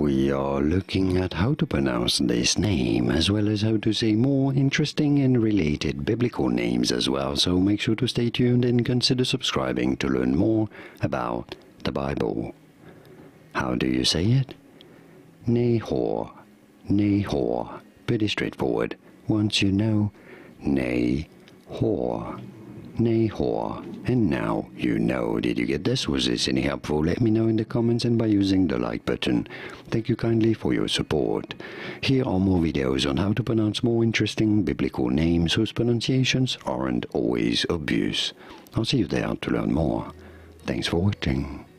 we are looking at how to pronounce this name as well as how to say more interesting and related biblical names as well. So make sure to stay tuned and consider subscribing to learn more about the Bible. How do you say it? Nahor. Nahor. Pretty straightforward. Once you know, Nahor. Nahor. And now you know. Did you get this? Was this any helpful? Let me know in the comments and by using the like button. Thank you kindly for your support. Here are more videos on how to pronounce more interesting biblical names whose pronunciations aren't always obvious. I'll see you there to learn more. Thanks for watching.